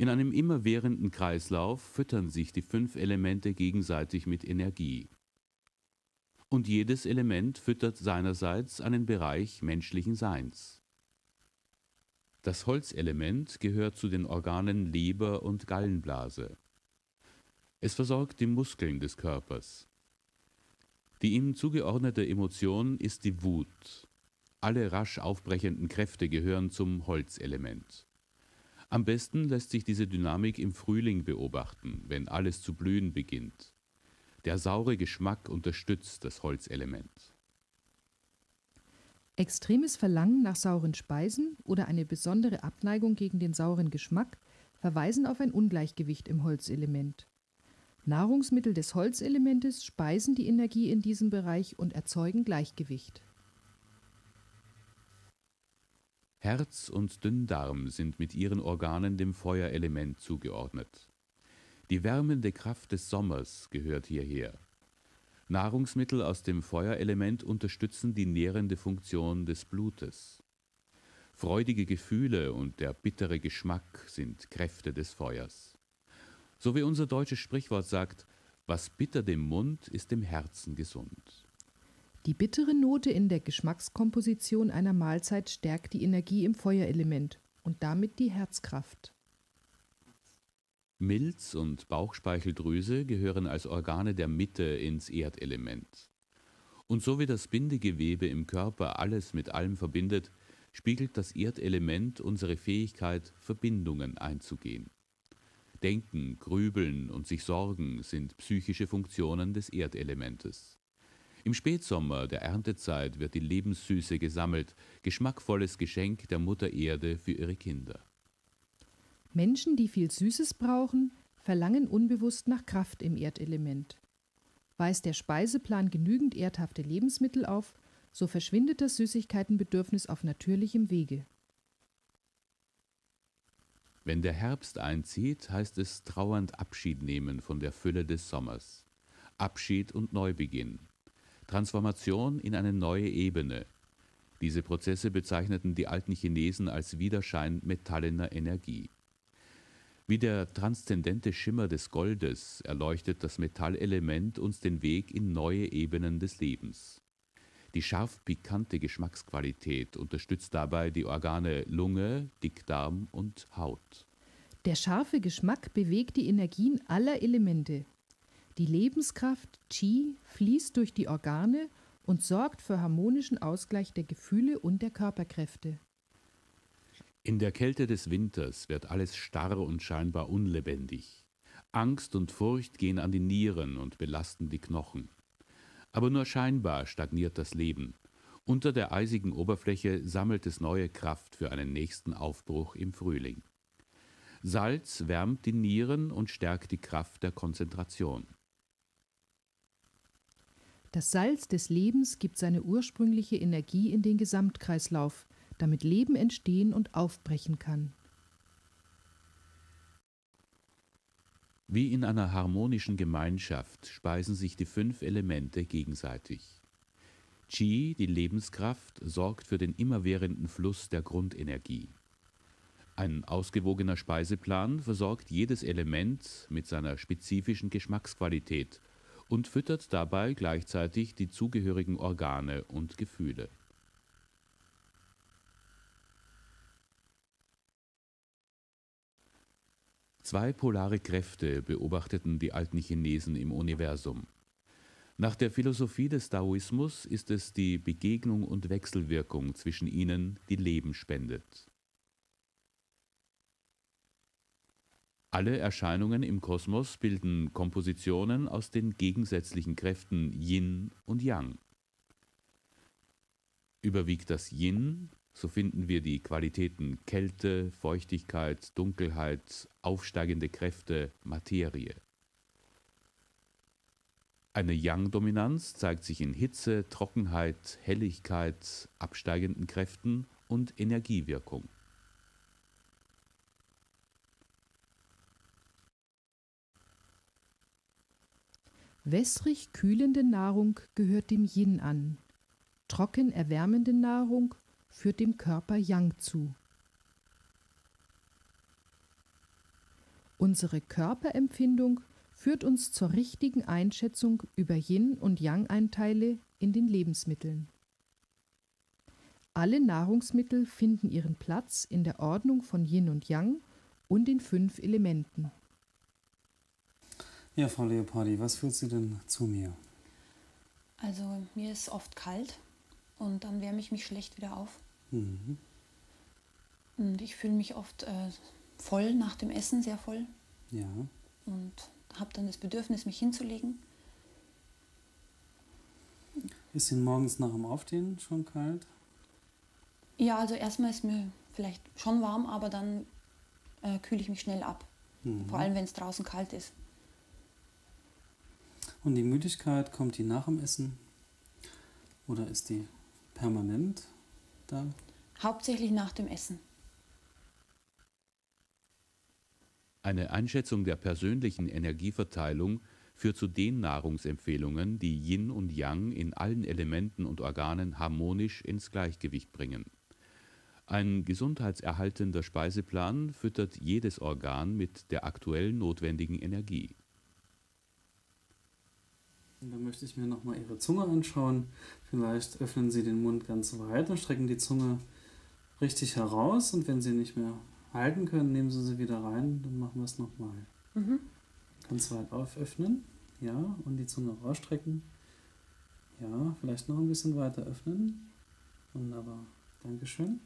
In einem immerwährenden Kreislauf füttern sich die fünf Elemente gegenseitig mit Energie. Und jedes Element füttert seinerseits einen Bereich menschlichen Seins. Das Holzelement gehört zu den Organen Leber und Gallenblase. Es versorgt die Muskeln des Körpers. Die ihm zugeordnete Emotion ist die Wut. Alle rasch aufbrechenden Kräfte gehören zum Holzelement. Am besten lässt sich diese Dynamik im Frühling beobachten, wenn alles zu blühen beginnt. Der saure Geschmack unterstützt das Holzelement. Extremes Verlangen nach sauren Speisen oder eine besondere Abneigung gegen den sauren Geschmack verweisen auf ein Ungleichgewicht im Holzelement. Nahrungsmittel des Holzelementes speisen die Energie in diesem Bereich und erzeugen Gleichgewicht. Herz und Dünndarm sind mit ihren Organen dem Feuerelement zugeordnet. Die wärmende Kraft des Sommers gehört hierher. Nahrungsmittel aus dem Feuerelement unterstützen die nährende Funktion des Blutes. Freudige Gefühle und der bittere Geschmack sind Kräfte des Feuers. So wie unser deutsches Sprichwort sagt, was bitter dem Mund, ist dem Herzen gesund. Die bittere Note in der Geschmackskomposition einer Mahlzeit stärkt die Energie im Feuerelement und damit die Herzkraft. Milz und Bauchspeicheldrüse gehören als Organe der Mitte ins Erdelement. Und so wie das Bindegewebe im Körper alles mit allem verbindet, spiegelt das Erdelement unsere Fähigkeit, Verbindungen einzugehen. Denken, Grübeln und sich Sorgen sind psychische Funktionen des Erdelementes. Im Spätsommer der Erntezeit wird die Lebenssüße gesammelt, geschmackvolles Geschenk der Mutter Erde für ihre Kinder. Menschen, die viel Süßes brauchen, verlangen unbewusst nach Kraft im Erdelement. Weist der Speiseplan genügend erdhafte Lebensmittel auf, so verschwindet das Süßigkeitenbedürfnis auf natürlichem Wege. Wenn der Herbst einzieht, heißt es trauernd Abschied nehmen von der Fülle des Sommers. Abschied und Neubeginn. Transformation in eine neue Ebene. Diese Prozesse bezeichneten die alten Chinesen als Widerschein metallener Energie. Wie der transzendente Schimmer des Goldes erleuchtet das Metallelement uns den Weg in neue Ebenen des Lebens. Die scharf pikante Geschmacksqualität unterstützt dabei die Organe Lunge, Dickdarm und Haut. Der scharfe Geschmack bewegt die Energien aller Elemente. Die Lebenskraft Qi fließt durch die Organe und sorgt für harmonischen Ausgleich der Gefühle und der Körperkräfte. In der Kälte des Winters wird alles starr und scheinbar unlebendig. Angst und Furcht gehen an die Nieren und belasten die Knochen. Aber nur scheinbar stagniert das Leben. Unter der eisigen Oberfläche sammelt es neue Kraft für einen nächsten Aufbruch im Frühling. Salz wärmt die Nieren und stärkt die Kraft der Konzentration. Das Salz des Lebens gibt seine ursprüngliche Energie in den Gesamtkreislauf, damit Leben entstehen und aufbrechen kann. Wie in einer harmonischen Gemeinschaft speisen sich die fünf Elemente gegenseitig. Qi, die Lebenskraft, sorgt für den immerwährenden Fluss der Grundenergie. Ein ausgewogener Speiseplan versorgt jedes Element mit seiner spezifischen Geschmacksqualität und füttert dabei gleichzeitig die zugehörigen Organe und Gefühle. Zwei polare Kräfte beobachteten die alten Chinesen im Universum. Nach der Philosophie des Daoismus ist es die Begegnung und Wechselwirkung zwischen ihnen, die Leben spendet. Alle Erscheinungen im Kosmos bilden Kompositionen aus den gegensätzlichen Kräften Yin und Yang. Überwiegt das Yin, so finden wir die Qualitäten Kälte, Feuchtigkeit, Dunkelheit, aufsteigende Kräfte, Materie. Eine Yang-Dominanz zeigt sich in Hitze, Trockenheit, Helligkeit, absteigenden Kräften und Energiewirkung. Wässrig kühlende Nahrung gehört dem Yin an. Trocken erwärmende Nahrung führt dem Körper Yang zu. Unsere Körperempfindung führt uns zur richtigen Einschätzung über Yin- und Yang-Einteile in den Lebensmitteln. Alle Nahrungsmittel finden ihren Platz in der Ordnung von Yin und Yang und den fünf Elementen. Ja, Frau Leopardi, was führt Sie denn zu mir? Also mir ist oft kalt und dann wärme ich mich schlecht wieder auf. Mhm. Und ich fühle mich oft äh, voll nach dem Essen, sehr voll. Ja. Und habe dann das Bedürfnis, mich hinzulegen. Ist Ihnen morgens nach dem Aufstehen schon kalt? Ja, also erstmal ist mir vielleicht schon warm, aber dann äh, kühle ich mich schnell ab. Mhm. Vor allem, wenn es draußen kalt ist. Und die Müdigkeit, kommt die nach dem Essen? Oder ist die permanent da? Hauptsächlich nach dem Essen. Eine Einschätzung der persönlichen Energieverteilung führt zu den Nahrungsempfehlungen, die Yin und Yang in allen Elementen und Organen harmonisch ins Gleichgewicht bringen. Ein gesundheitserhaltender Speiseplan füttert jedes Organ mit der aktuell notwendigen Energie. Und dann möchte ich mir nochmal Ihre Zunge anschauen. Vielleicht öffnen Sie den Mund ganz weit und strecken die Zunge richtig heraus. Und wenn Sie nicht mehr halten können, nehmen Sie sie wieder rein. Dann machen wir es nochmal. Mhm. Ganz weit auföffnen. Ja, und die Zunge rausstrecken. Ja, vielleicht noch ein bisschen weiter öffnen. Wunderbar. Dankeschön.